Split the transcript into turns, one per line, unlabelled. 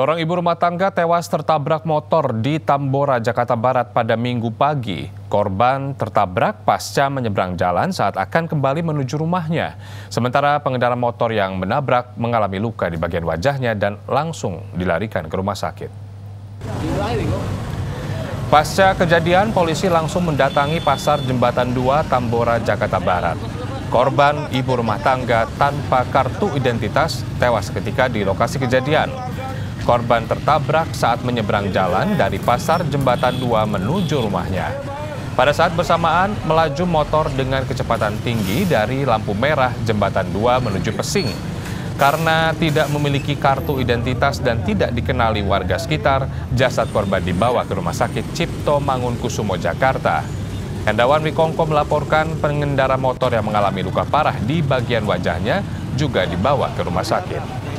Seorang ibu rumah tangga tewas tertabrak motor di Tambora, Jakarta Barat pada minggu pagi. Korban tertabrak pasca menyeberang jalan saat akan kembali menuju rumahnya. Sementara pengendara motor yang menabrak mengalami luka di bagian wajahnya dan langsung dilarikan ke rumah sakit. Pasca kejadian, polisi langsung mendatangi pasar Jembatan 2 Tambora, Jakarta Barat. Korban ibu rumah tangga tanpa kartu identitas tewas ketika di lokasi kejadian. Korban tertabrak saat menyeberang jalan dari pasar Jembatan 2 menuju rumahnya. Pada saat bersamaan, melaju motor dengan kecepatan tinggi dari lampu merah Jembatan 2 menuju Pesing. Karena tidak memiliki kartu identitas dan tidak dikenali warga sekitar, jasad korban dibawa ke Rumah Sakit Cipto Mangunkusumo, Jakarta. Hendawan Wikongko melaporkan pengendara motor yang mengalami luka parah di bagian wajahnya juga dibawa ke rumah sakit.